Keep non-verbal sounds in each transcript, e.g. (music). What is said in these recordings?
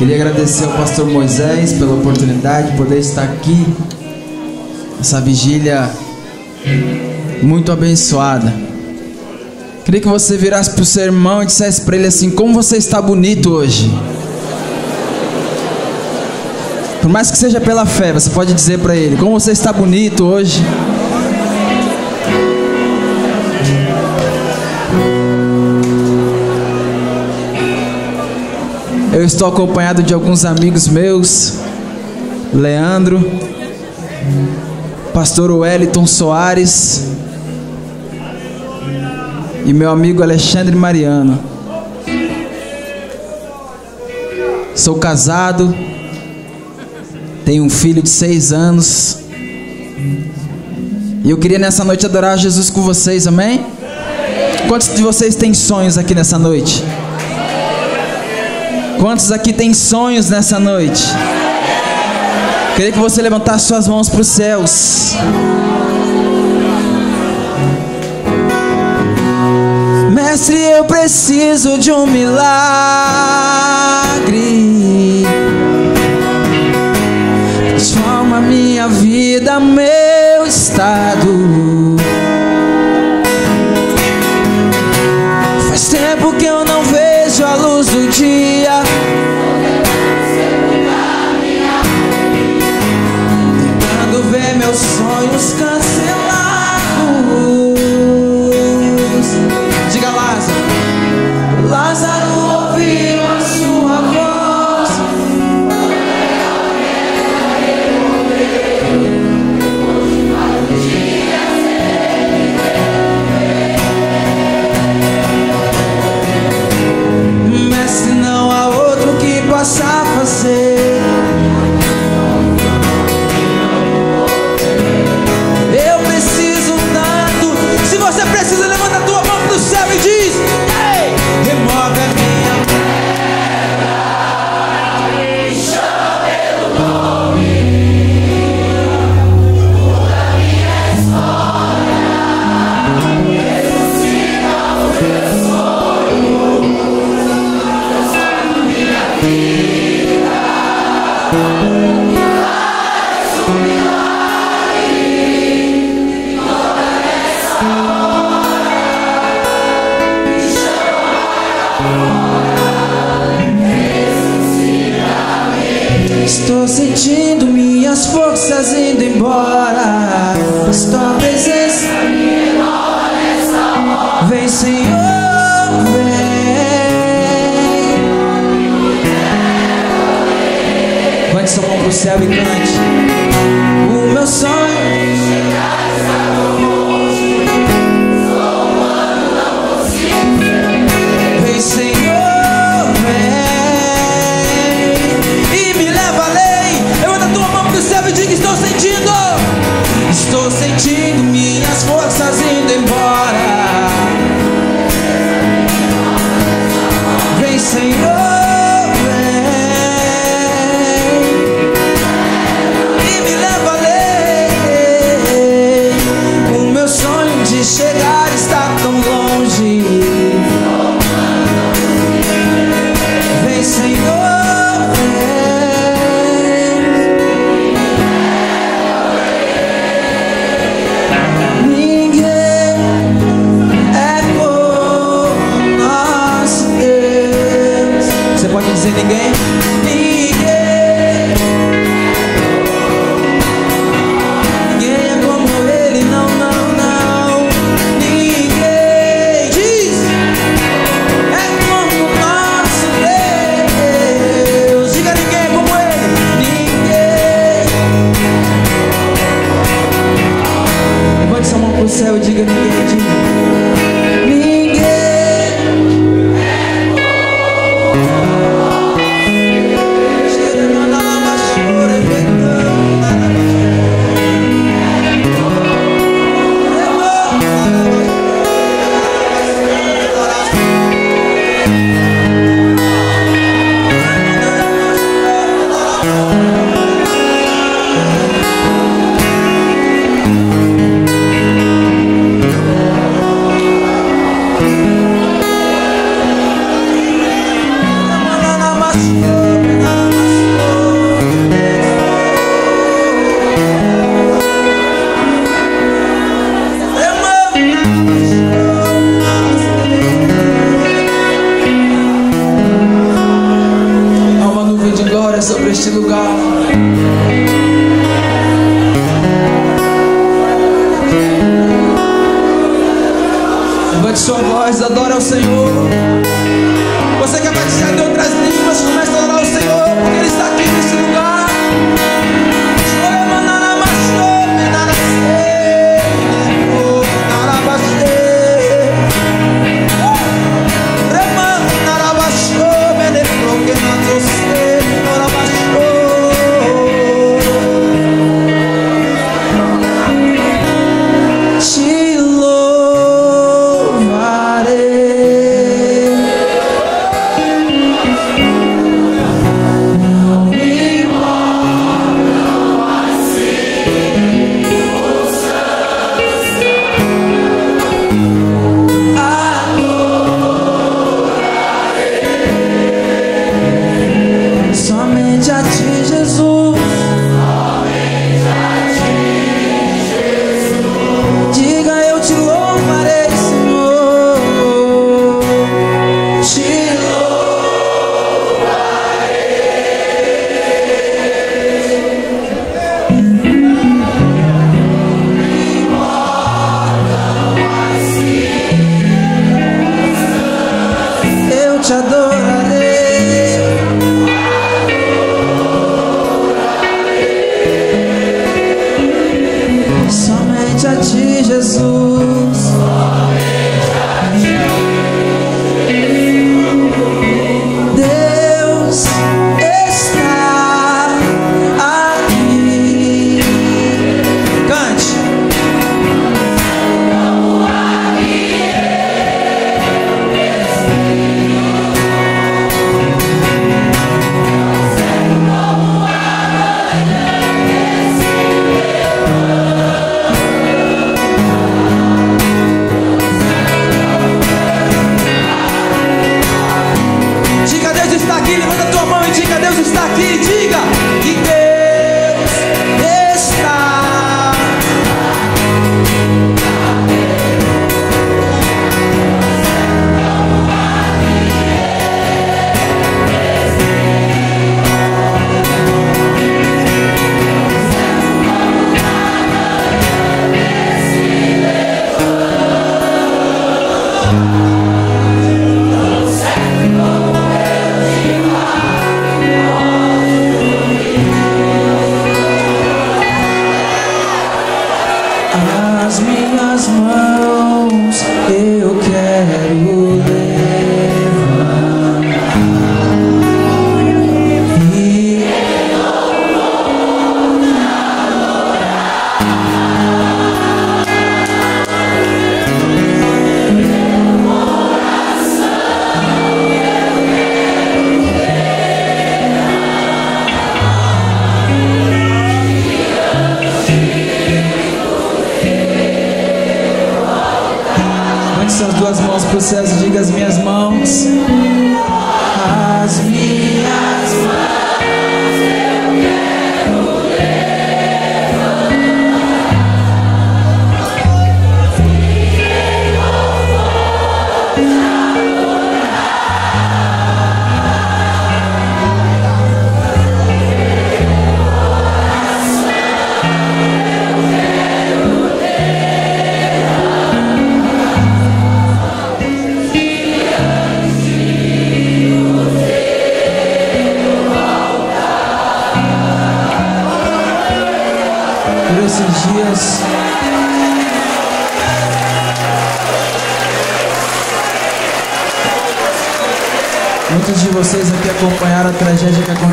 Queria agradecer ao pastor Moisés pela oportunidade de poder estar aqui. Essa vigília muito abençoada. Queria que você virasse para o seu irmão e dissesse para ele assim: Como você está bonito hoje. Por mais que seja pela fé, você pode dizer para ele: Como você está bonito hoje. Eu estou acompanhado de alguns amigos meus, Leandro, Pastor Wellington Soares e meu amigo Alexandre Mariano. Sou casado, tenho um filho de seis anos. E eu queria nessa noite adorar Jesus com vocês, amém? Quantos de vocês têm sonhos aqui nessa noite? Quantos aqui têm sonhos nessa noite? Queria que você levantasse suas mãos para os céus. Mestre, eu preciso de um milagre. Transforma minha vida, meu estado. Céu e cante. O meu sonho. Levante sua voz, adora ao Senhor. Você quer batizar de outras línguas, comece a adorar ao Senhor, porque Ele está aqui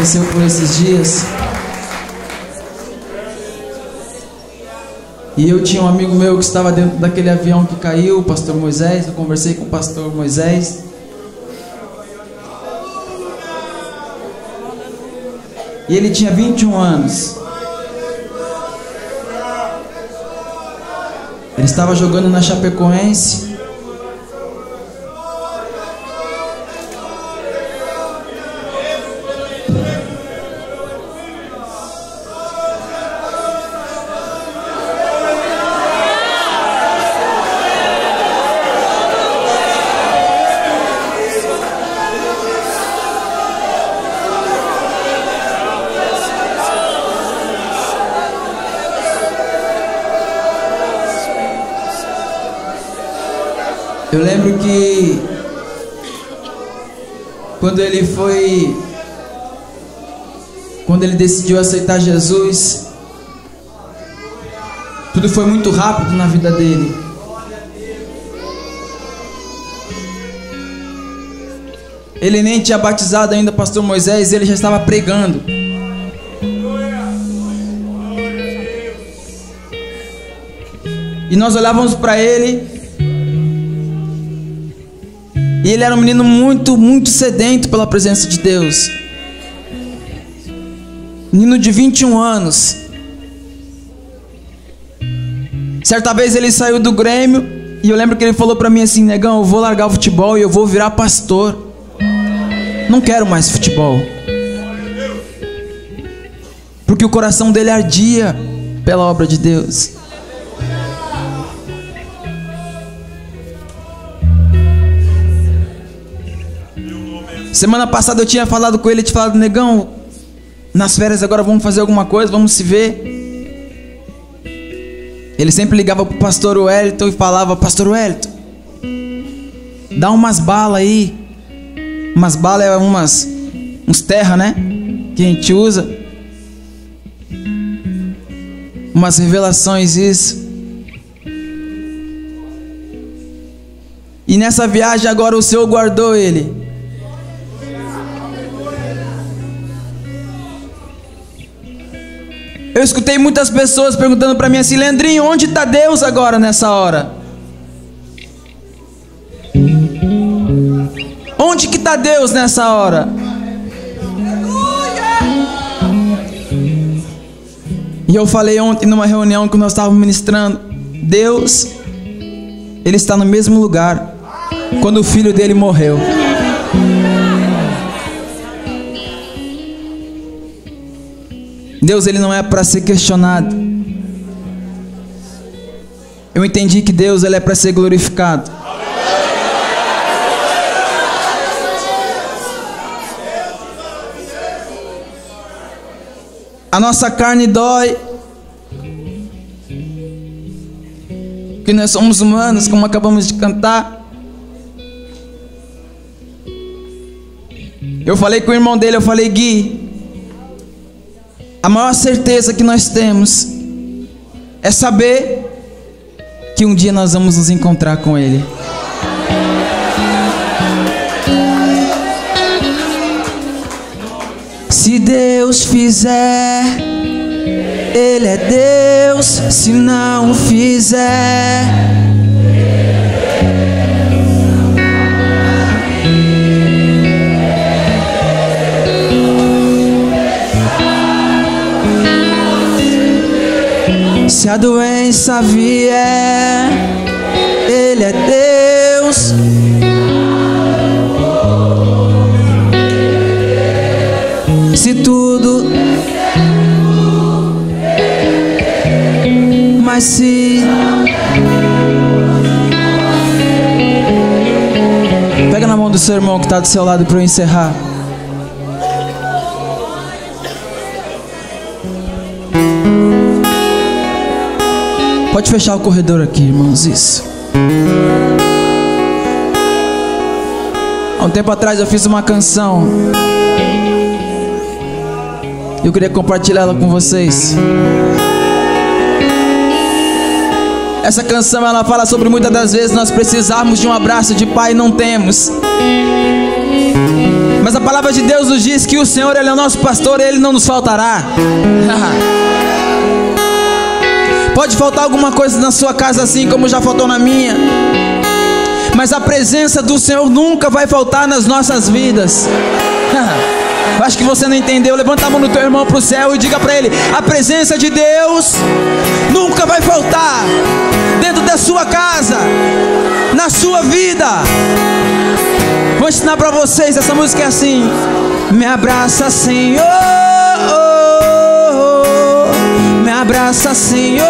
aconteceu por esses dias. E eu tinha um amigo meu que estava dentro daquele avião que caiu, o pastor Moisés. Eu conversei com o pastor Moisés. E ele tinha 21 anos. Ele estava jogando na Chapecoense. Eu lembro que quando ele foi quando ele decidiu aceitar Jesus, tudo foi muito rápido na vida dele. Ele nem tinha batizado ainda pastor Moisés, ele já estava pregando. E nós olhávamos para ele. E ele era um menino muito, muito sedento pela presença de Deus. Menino de 21 anos. Certa vez ele saiu do Grêmio e eu lembro que ele falou para mim assim: "Negão, eu vou largar o futebol e eu vou virar pastor. Não quero mais futebol." Porque o coração dele ardia pela obra de Deus. Semana passada eu tinha falado com ele, tinha falado, negão, nas férias agora vamos fazer alguma coisa, vamos se ver. Ele sempre ligava pro pastor Wellington e falava, pastor Wellington, dá umas balas aí. Umas balas é umas, uns terra, né? Que a gente usa. Umas revelações, isso. E nessa viagem agora o Senhor guardou ele. Eu escutei muitas pessoas perguntando para mim assim, Leandrinho, onde está Deus agora nessa hora? Onde que está Deus nessa hora? E eu falei ontem numa reunião que nós estávamos ministrando, Deus, Ele está no mesmo lugar quando o filho dele morreu. Deus ele não é para ser questionado. Eu entendi que Deus ele é para ser glorificado. A nossa carne dói. Que nós somos humanos, como acabamos de cantar. Eu falei com o irmão dele, eu falei, Gui, a maior certeza que nós temos é saber que um dia nós vamos nos encontrar com Ele. Se Deus fizer, Ele é Deus. Se não fizer, a doença vier, Ele é Deus. Se tudo, mas se pega na mão do seu irmão que está do seu lado para eu encerrar. Pode fechar o corredor aqui, irmãos. Isso. Há um tempo atrás eu fiz uma canção. Eu queria compartilhar ela com vocês. Essa canção ela fala sobre muitas das vezes nós precisarmos de um abraço de pai e não temos. Mas a palavra de Deus nos diz que o Senhor ele é o nosso pastor e ele não nos faltará. (laughs) Pode faltar alguma coisa na sua casa assim como já faltou na minha. Mas a presença do Senhor nunca vai faltar nas nossas vidas. (laughs) Acho que você não entendeu. Levanta a mão do teu irmão para o céu e diga para ele: a presença de Deus nunca vai faltar dentro da sua casa, na sua vida. Vou ensinar para vocês. Essa música é assim: Me abraça, Senhor. Me abraça, Senhor.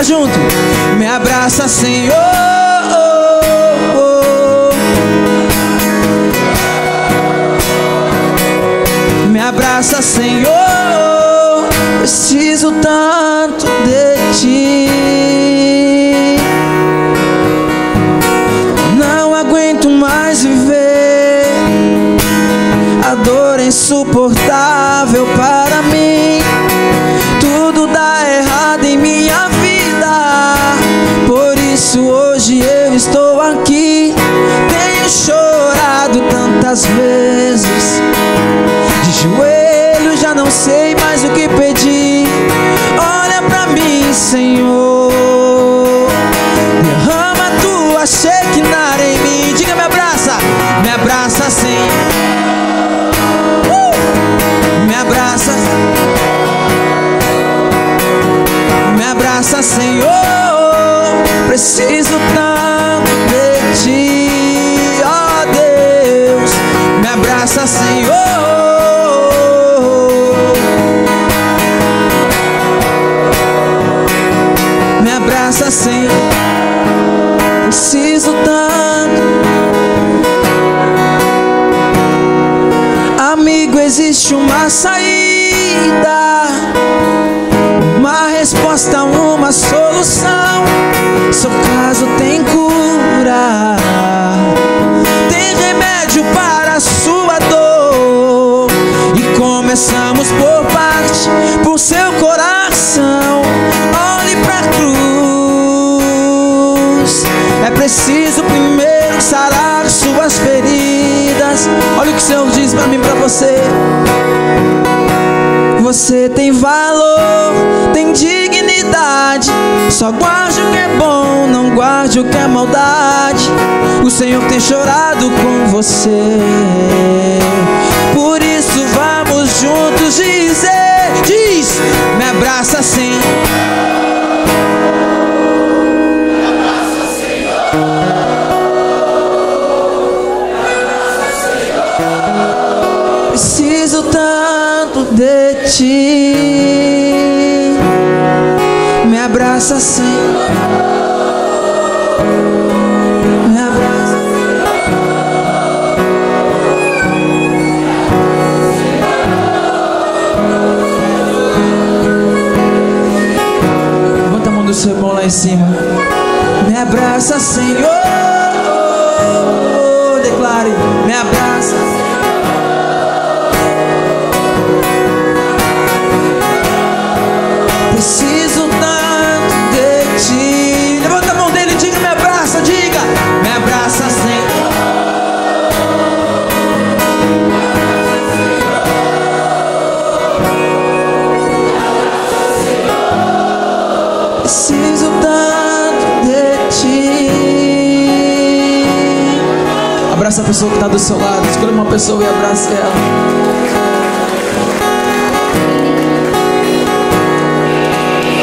Cantar junto. Me abraça, Senhor. abraça, Senhor. Preciso tanto de ti. Não aguento mais viver. A dor é insuportável para mim. Tudo dá errado em minha vida. Isso hoje eu estou aqui. Tenho chorado tantas vezes. De joelho já não sei mais o que pedir. Olha pra mim, Senhor. Derrama tua Shekinah em mim. Diga, me abraça. Me abraça, Senhor. Uh! Me abraça. Me abraça, Senhor. Saída, uma resposta, uma solução. Seu caso tem cura, tem remédio para a sua dor. E começamos por parte, por seu coração. Olhe pra cruz. É preciso primeiro sarar suas feridas. Olha o que o Senhor diz pra mim, pra você. Você tem valor, tem dignidade. Só guarde o que é bom, não guarde o que é maldade. O Senhor tem chorado com você. Por isso vamos juntos dizer: Diz, abraça assim. Me abraça. Levanta a mão do seu irmão lá em cima. Me abraça, Senhor. Pessoa que está do seu lado. Escolha uma pessoa e abrace ela.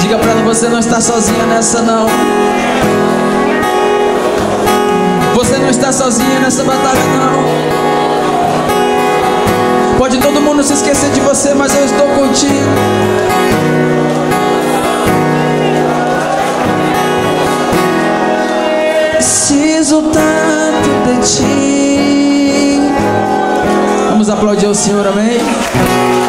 Diga pra ela, você não está sozinha nessa não. Você não está sozinha nessa batalha não. Pode todo mundo se esquecer de você, mas eu estou contigo. Preciso tanto de ti. Aplaudir ao Senhor, amém?